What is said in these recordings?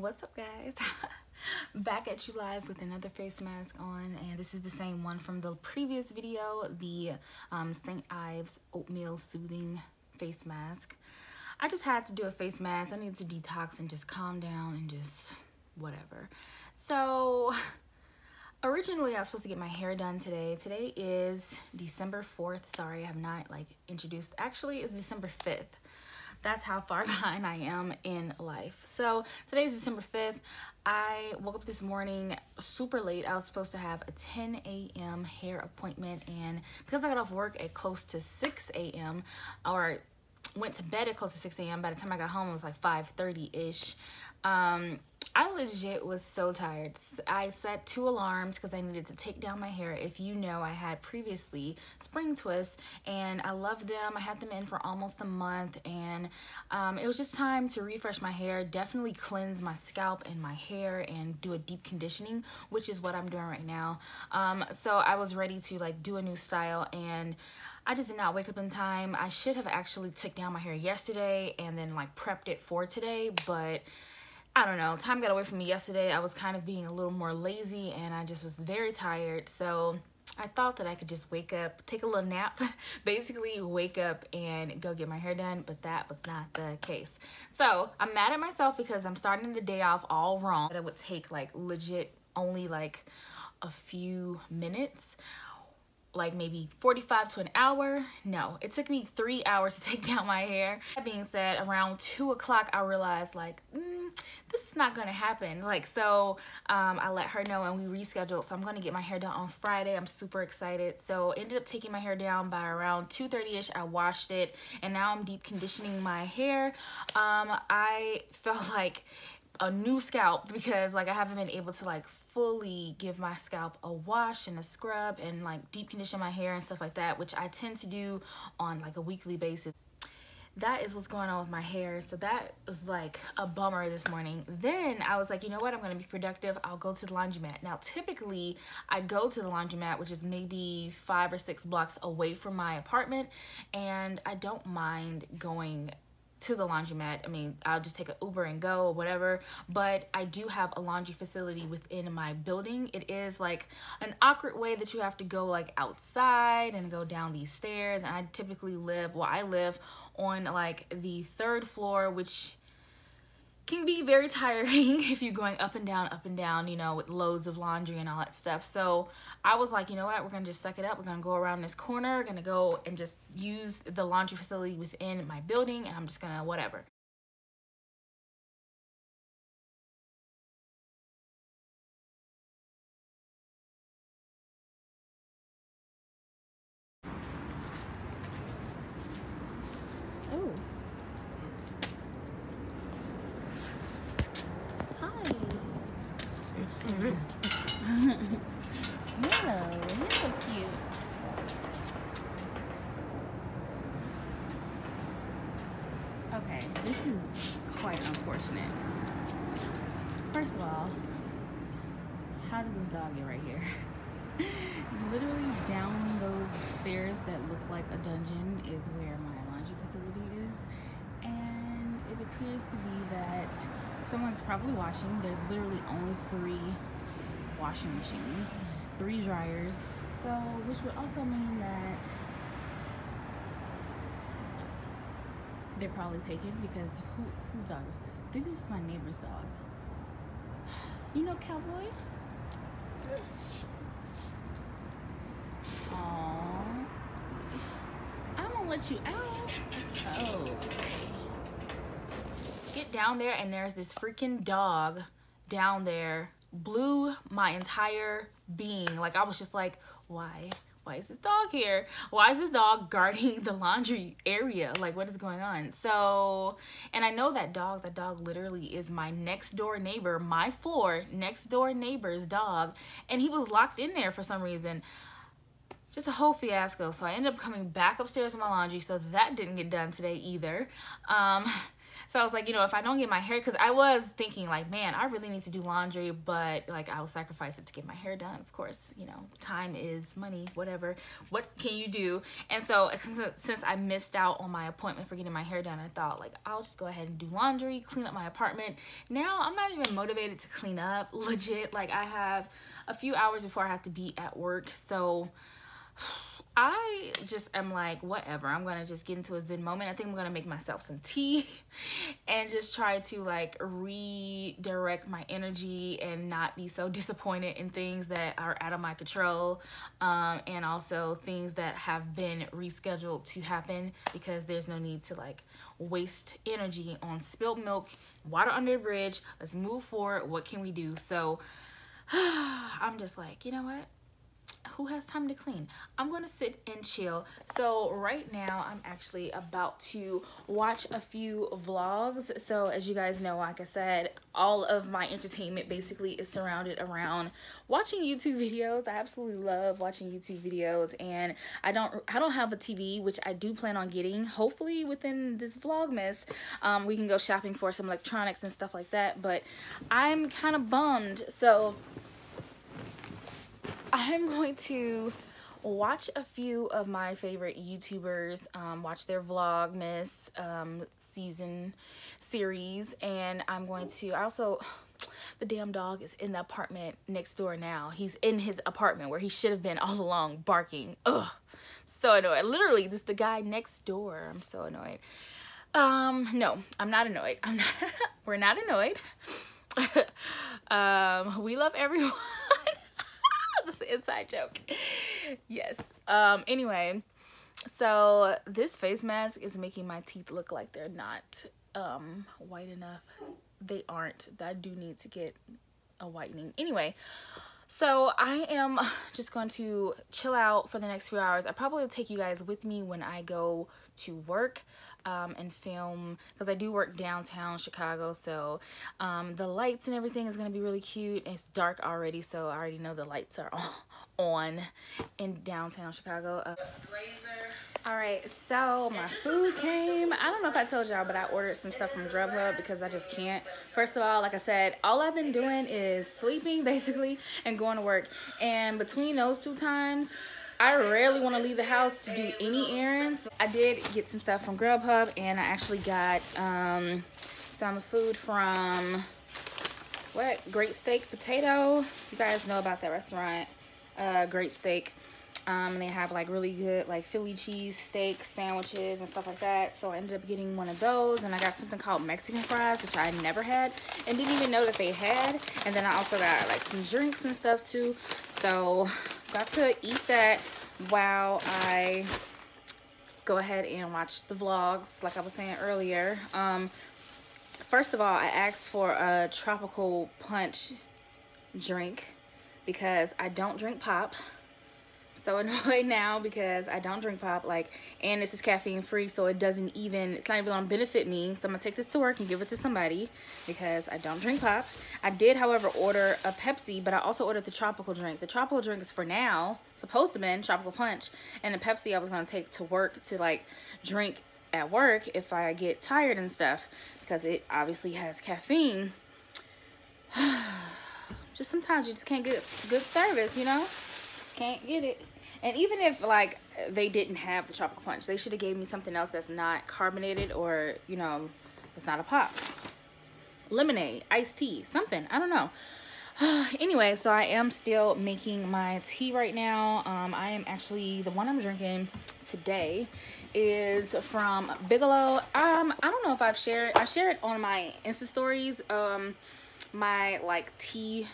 What's up guys? Back at you live with another face mask on and this is the same one from the previous video, the um, St. Ives Oatmeal Soothing Face Mask. I just had to do a face mask. I needed to detox and just calm down and just whatever. So originally I was supposed to get my hair done today. Today is December 4th. Sorry, I have not like introduced. Actually, it's December 5th that's how far behind I am in life. So today's December 5th. I woke up this morning super late. I was supposed to have a 10 a.m. hair appointment and because I got off work at close to 6 a.m. or went to bed at close to 6 a.m. By the time I got home, it was like 5.30ish. Um, I legit was so tired. I set two alarms because I needed to take down my hair. If you know, I had previously spring twists and I love them. I had them in for almost a month and um, it was just time to refresh my hair, definitely cleanse my scalp and my hair and do a deep conditioning, which is what I'm doing right now. Um, so I was ready to like do a new style and I just did not wake up in time. I should have actually took down my hair yesterday and then like prepped it for today, but I don't know, time got away from me yesterday. I was kind of being a little more lazy and I just was very tired. So I thought that I could just wake up, take a little nap, basically wake up and go get my hair done, but that was not the case. So I'm mad at myself because I'm starting the day off all wrong. That would take like legit only like a few minutes like maybe 45 to an hour. No, it took me three hours to take down my hair. That being said, around two o'clock, I realized like, mm, this is not gonna happen. Like, so um, I let her know and we rescheduled. So I'm gonna get my hair done on Friday. I'm super excited. So ended up taking my hair down by around 2.30ish. I washed it and now I'm deep conditioning my hair. Um, I felt like a new scalp because like I haven't been able to like fully give my scalp a wash and a scrub and like deep condition my hair and stuff like that, which I tend to do on like a weekly basis. That is what's going on with my hair. So that was like a bummer this morning. Then I was like, you know what? I'm going to be productive. I'll go to the laundromat. Now, typically I go to the laundromat, which is maybe five or six blocks away from my apartment. And I don't mind going to the laundromat. I mean, I'll just take an Uber and go or whatever. But I do have a laundry facility within my building. It is like an awkward way that you have to go like outside and go down these stairs. And I typically live, well, I live on like the third floor, which can be very tiring if you're going up and down, up and down, you know, with loads of laundry and all that stuff. So I was like, you know what, we're gonna just suck it up. We're gonna go around this corner, we're gonna go and just use the laundry facility within my building, and I'm just gonna whatever. This is quite unfortunate. First of all, how did this dog get right here? Literally down those stairs that look like a dungeon is where my laundry facility is. And it appears to be that someone's probably washing. There's literally only three washing machines, three dryers. So, which would also mean that they're probably taken because who whose dog is this? I think this is my neighbor's dog. You know Cowboy? Aww. I'm gonna let you out. Oh. Get down there and there's this freaking dog down there blew my entire being. Like I was just like, why? Why is this dog here? Why is this dog guarding the laundry area? Like, what is going on? So, and I know that dog, that dog literally is my next door neighbor, my floor, next door neighbor's dog. And he was locked in there for some reason. Just a whole fiasco. So I ended up coming back upstairs to my laundry. So that didn't get done today either. Um, So I was like, you know, if I don't get my hair, because I was thinking like, man, I really need to do laundry, but like I will sacrifice it to get my hair done. Of course, you know, time is money, whatever. What can you do? And so uh, since I missed out on my appointment for getting my hair done, I thought like, I'll just go ahead and do laundry, clean up my apartment. Now I'm not even motivated to clean up legit. Like I have a few hours before I have to be at work. So I just am like, whatever. I'm going to just get into a zen moment. I think I'm going to make myself some tea and just try to like redirect my energy and not be so disappointed in things that are out of my control um, and also things that have been rescheduled to happen because there's no need to like waste energy on spilled milk, water under the bridge. Let's move forward. What can we do? So I'm just like, you know what? Who has time to clean? I'm gonna sit and chill. So right now i'm actually about to watch a few vlogs. So as you guys know like i said all of my entertainment basically is surrounded around watching youtube videos. I absolutely love watching youtube videos and i don't i don't have a tv which i do plan on getting. Hopefully within this vlogmas um, we can go shopping for some electronics and stuff like that but i'm kind of bummed. So I'm going to watch a few of my favorite YouTubers, um, watch their Vlogmas um, season series, and I'm going to I also, the damn dog is in the apartment next door now. He's in his apartment where he should have been all along barking. Ugh, so annoyed. Literally, this is the guy next door. I'm so annoyed. Um, no, I'm not annoyed. I'm not, we're not annoyed. um, we love everyone. That's an inside joke. Yes. Um, anyway, so this face mask is making my teeth look like they're not um, white enough. They aren't. I do need to get a whitening. Anyway, so I am just going to chill out for the next few hours. I probably will take you guys with me when I go to work um, and film because I do work downtown Chicago so um, the lights and everything is gonna be really cute. It's dark already so I already know the lights are on in downtown Chicago. Uh, all right so my food came. I don't know if I told y'all but I ordered some stuff from Grubhub because I just can't. First of all like I said all I've been doing is sleeping basically and going to work. And between those two times I rarely want to leave the house to do any errands. I did get some stuff from Grubhub and I actually got um, some food from what? Great Steak Potato. You guys know about that restaurant, uh, Great Steak. Um, they have like really good like Philly cheese steak sandwiches and stuff like that. So I ended up getting one of those and I got something called Mexican fries, which I never had and didn't even know that they had. And then I also got like some drinks and stuff too. So got to eat that while I go ahead and watch the vlogs like I was saying earlier. Um, first of all, I asked for a tropical punch drink because I don't drink pop so annoyed now because I don't drink pop like and this is caffeine free so it doesn't even it's not even gonna benefit me. So I'm gonna take this to work and give it to somebody because I don't drink pop. I did however order a Pepsi but I also ordered the tropical drink. The tropical drink is for now supposed to be tropical punch and the Pepsi I was gonna take to work to like drink at work if I get tired and stuff because it obviously has caffeine. Just sometimes you just can't get good service you know can't get it. And even if like they didn't have the tropical punch, they should have gave me something else that's not carbonated or, you know, it's not a pop. Lemonade, iced tea, something. I don't know. anyway, so I am still making my tea right now. Um, I am actually, the one I'm drinking today is from Bigelow. Um, I don't know if I've shared, I shared it on my Insta stories, um, my like tea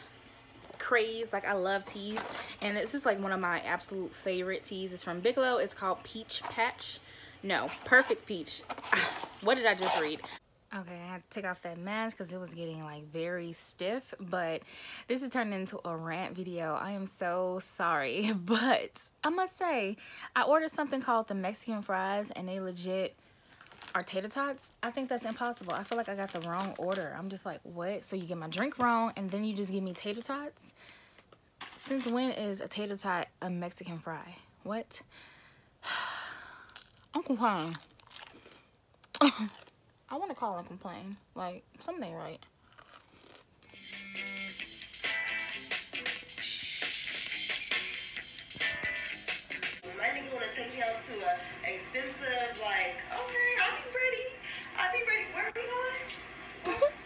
craze like i love teas. And this is like one of my absolute favorite teas. It's from bigelow. It's called peach patch. No perfect peach. What did i just read? Okay, I had to take off that mask because it was getting like very stiff, but this is turning into a rant video. I am so sorry, but I must say, I ordered something called the Mexican fries and they legit are tater tots. I think that's impossible. I feel like I got the wrong order. I'm just like, what? So you get my drink wrong and then you just give me tater tots? Since when is a tater tot a Mexican fry? What? Uncle Juan. I want to call and complain. Like, something right. Me out to a expensive, like, okay, I'll be ready. I'll be ready. Where are we going?